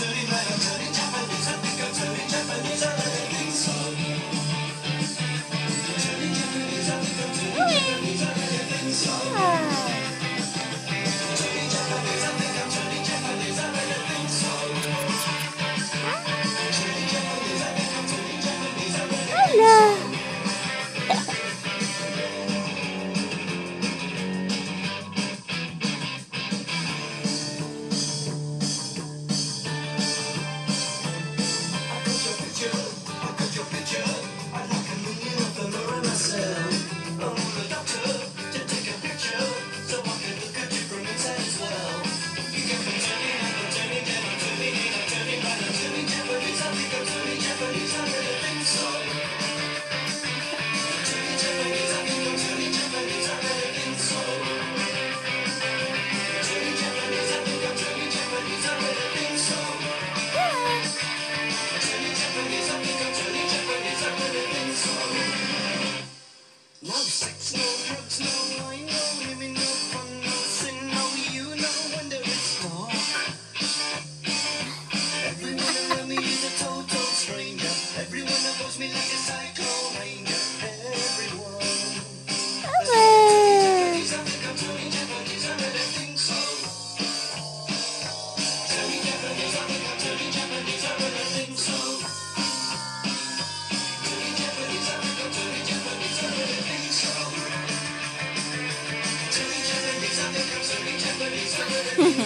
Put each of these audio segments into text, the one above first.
30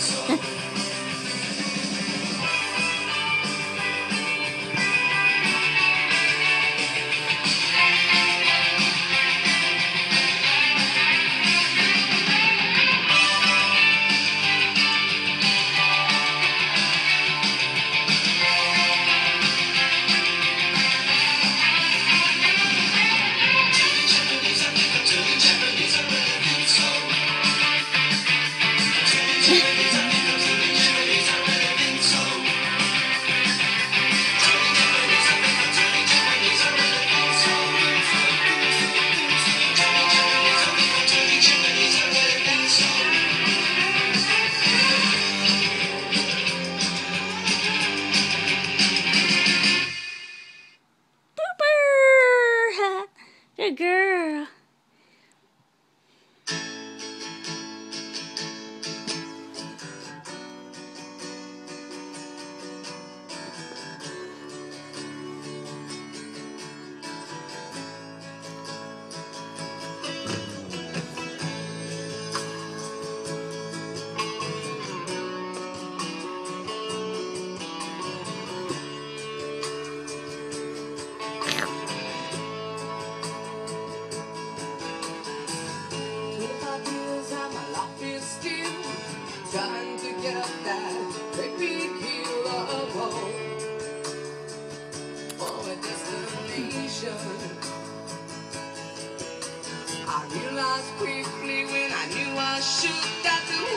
そう。Good girl. I realized quickly when I knew I should that the world.